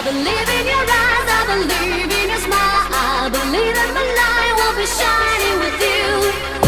I believe in your eyes, I believe in your smile. I believe that my light will be shining with you.